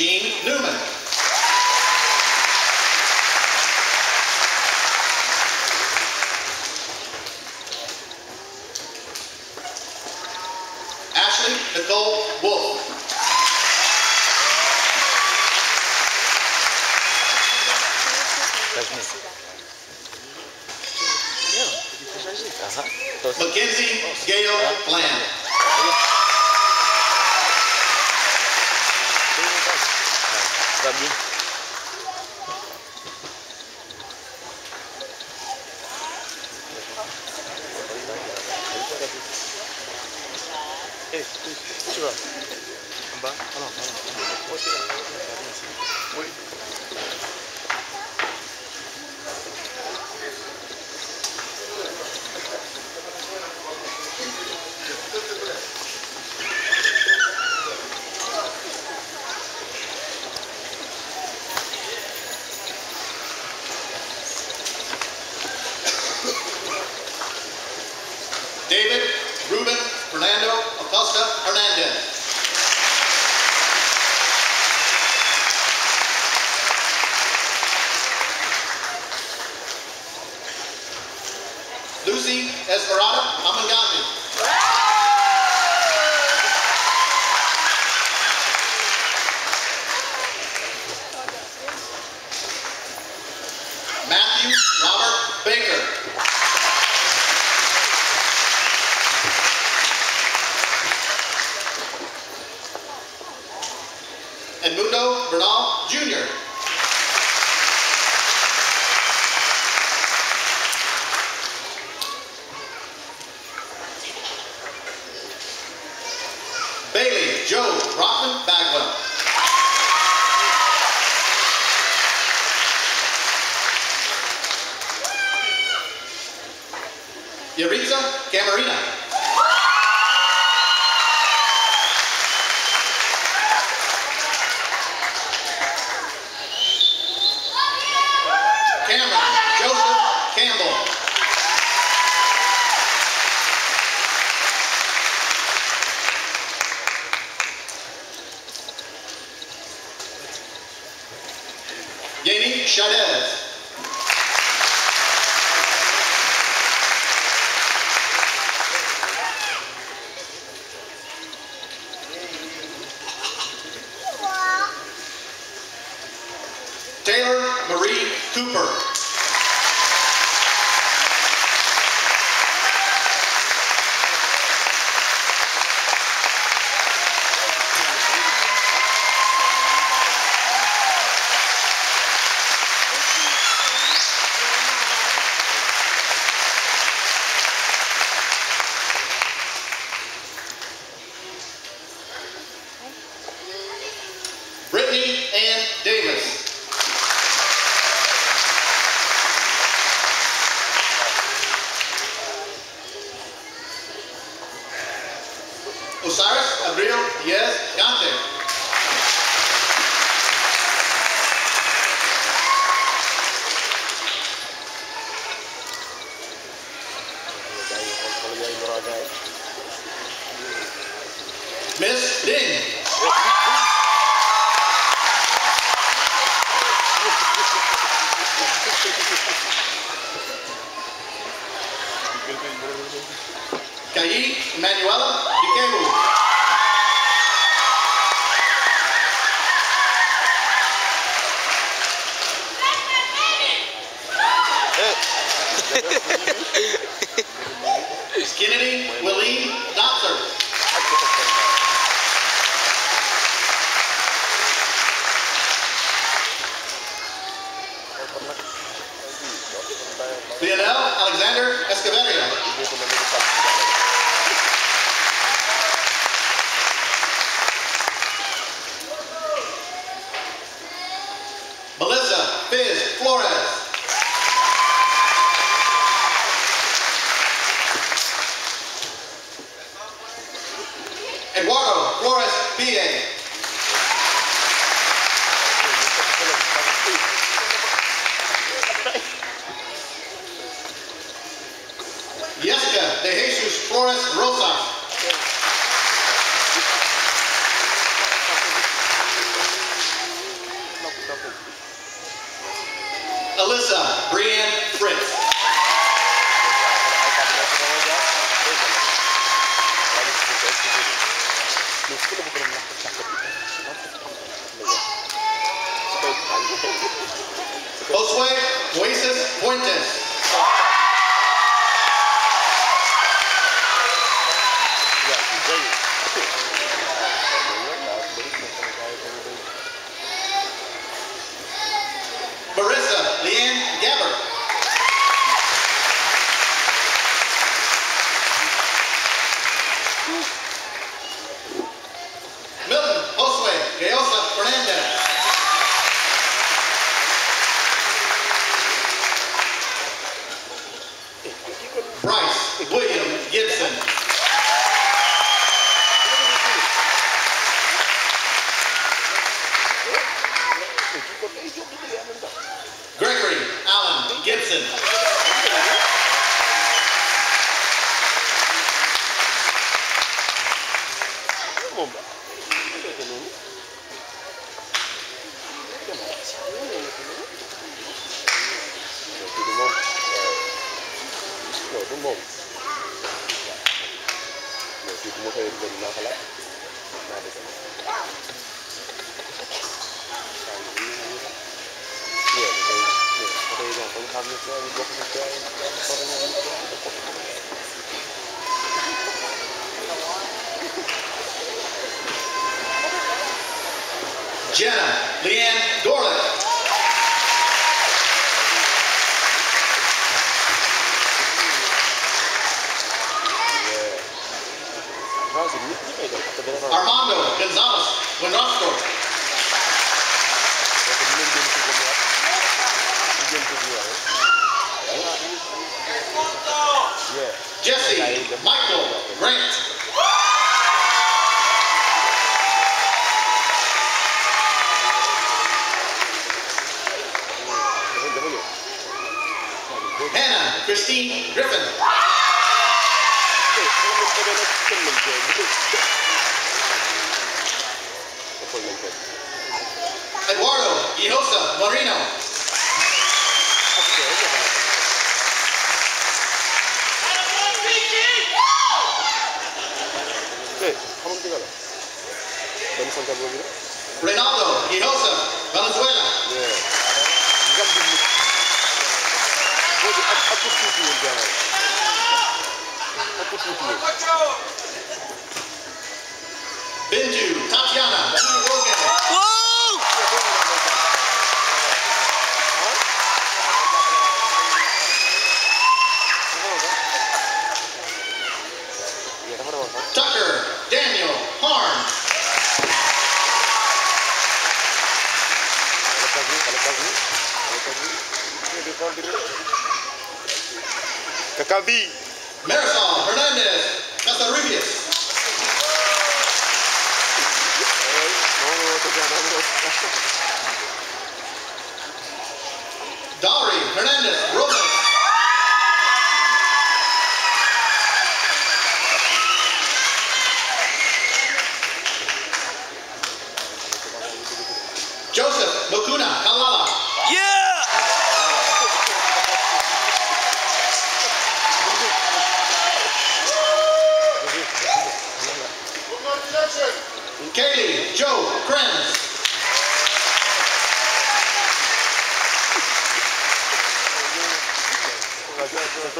Gene Newman. 哎，对去吧，好吧，好，好 coba, Esmeralda Amangami. Yurica Camarina. Cooper. Yes, Flores Obrigado. Eduardo Hinosa Moreno. Reynaldo Hinosa Valenzuela. Binju Tatiana Tucker Daniel Harn. Kakabi. Marisol Hernandez Casarubias. Dowry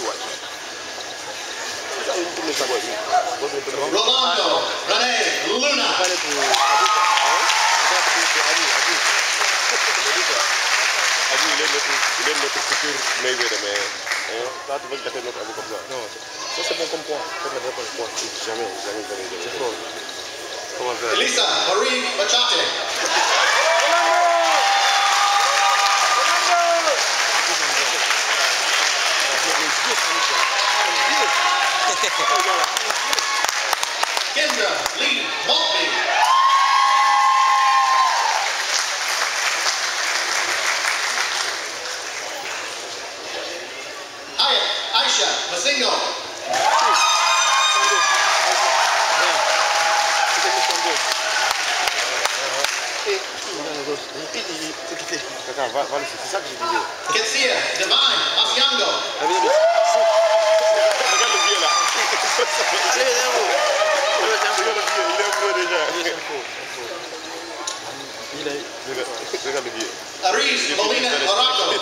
sua. Romano, René, Luna. Elisa, Marie, Machate. Kendra Lee Maltby. Aisha Masingo. Kaka, va, va, c'est ça que je disais. Ketsia Divine Asiango. Aris Molina Morocco.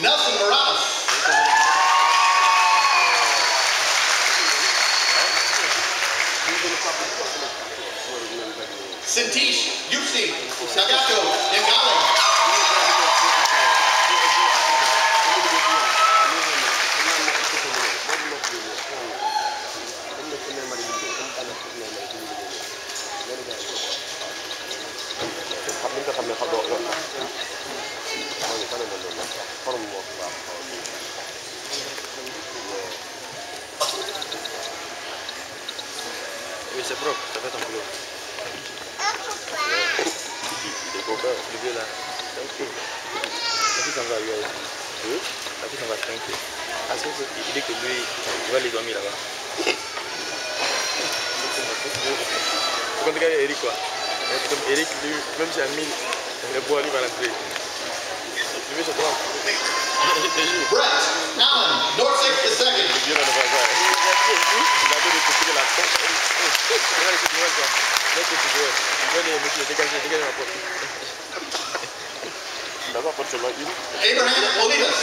Nelson Morales. Comme il y Eric quoi. Eric, lui, même si le bois lui va l'entrer. Tu veux. Il de ce quoi. Abraham Olivas.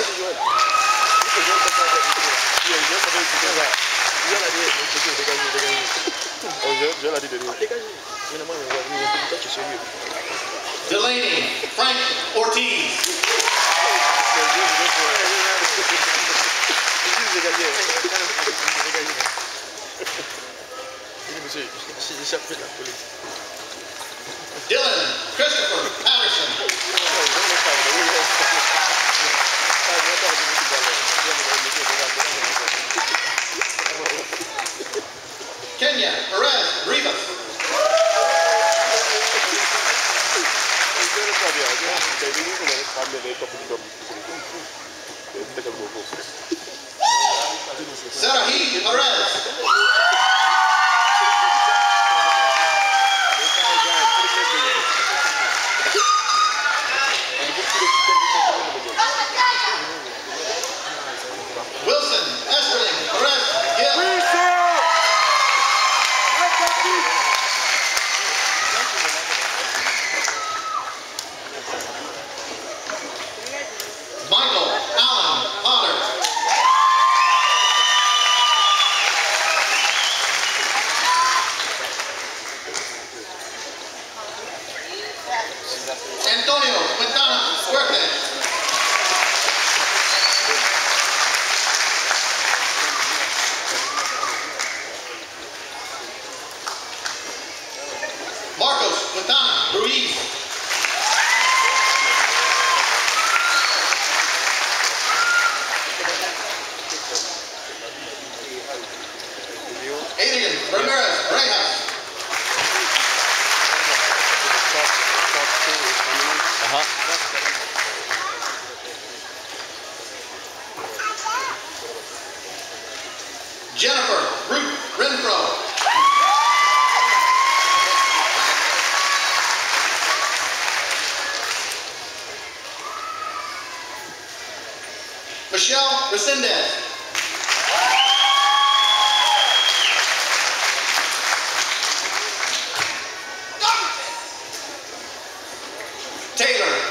Delaney Frank Ortiz. Dylan Christopher Patterson. Kenya Perez Rivas. Sarahi Perez.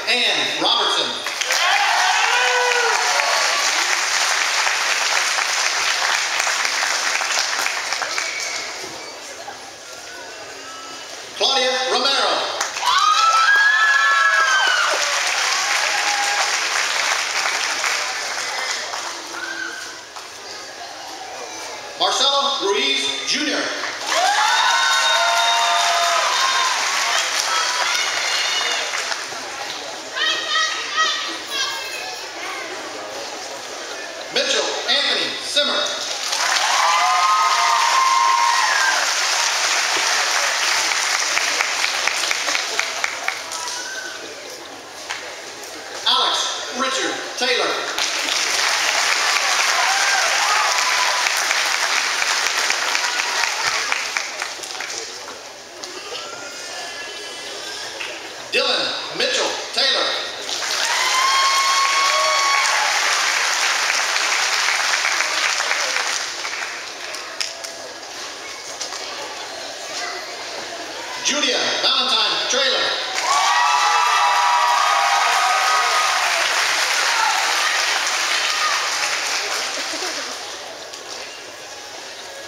Ann Robertson.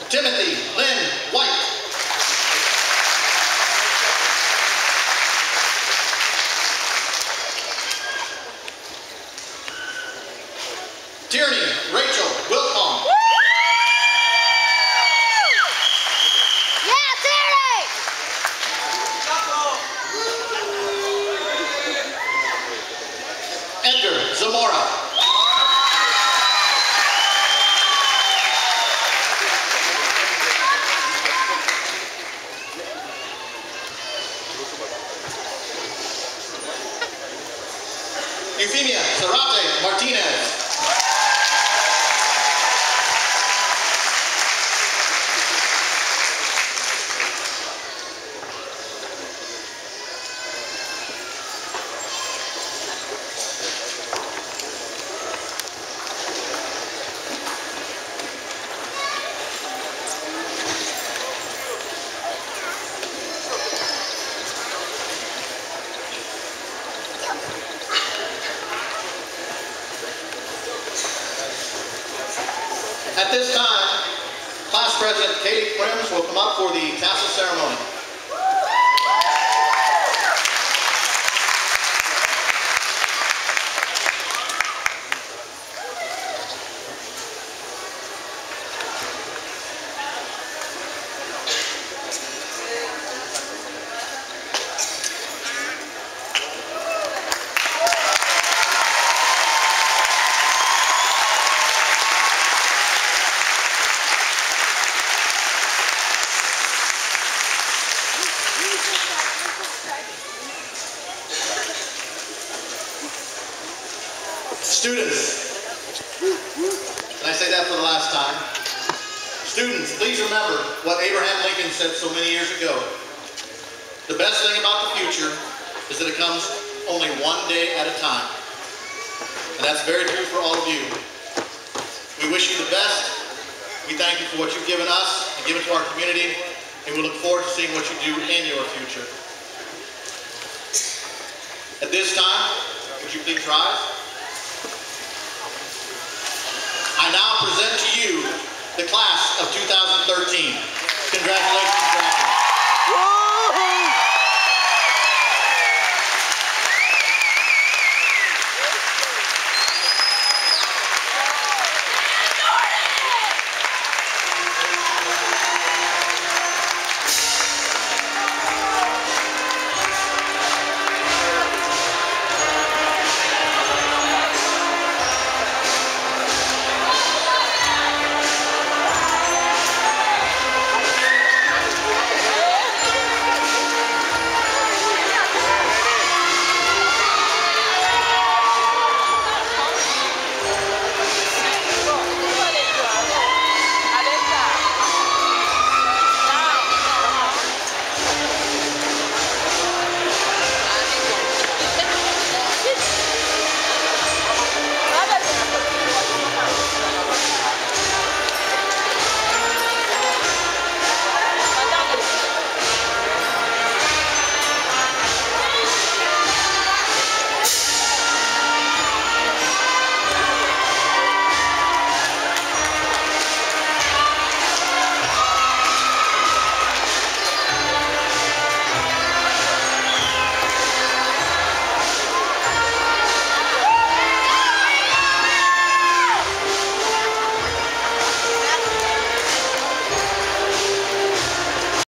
Timothy Euphemia Zarate Martinez. At this time, Class President Katie Prims will come up for the tassel ceremony. Students, and I say that for the last time. Students, please remember what Abraham Lincoln said so many years ago. The best thing about the future is that it comes only one day at a time. And that's very true for all of you. We wish you the best. We thank you for what you've given us and given to our community, and we look forward to seeing what you do in your future. At this time, would you please rise? I now present to you the class of 2013. Congratulations,